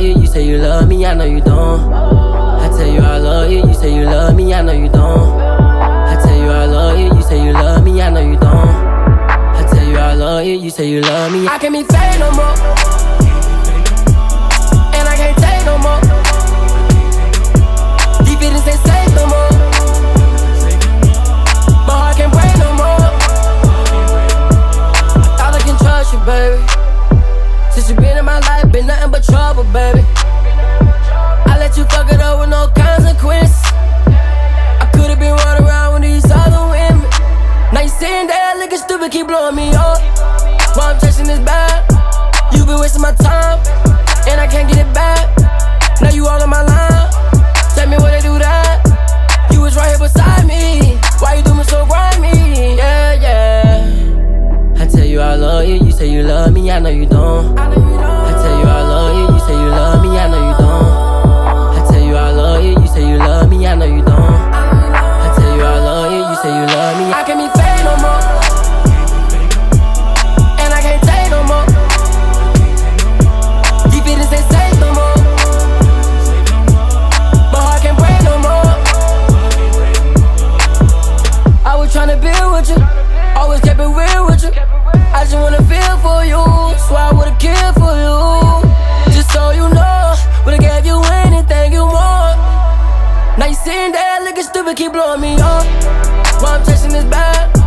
you, you say you love me, I know you don't. I tell you I love you, you say you love me, I know you don't. I tell you I love you, you say you love me, I know you don't. I tell you I love you, you say you love me. I can't be fake no more, been in my life, been nothing but trouble, baby. I let you fuck it up with no consequence. I could've been running around with these other women. Now you sitting there looking stupid, keep blowing me up. While I'm chasing this bag, you been wasting my time, and I can't get it back. Now you all on my line. You, always kept it real with you. I just wanna feel for you, so I would've killed for you. Just so you know, would've gave you anything you want. Now you sitting there looking stupid, keep blowing me up. While I'm chasing this bag,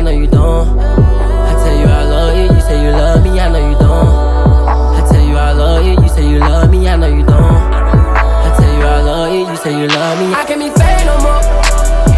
I know you don't. I tell you I love you, you say you love me, I know you don't. I tell you I love you, you say you love me, I know you don't. I tell you I love you, you say you love me. I can't be fake no more.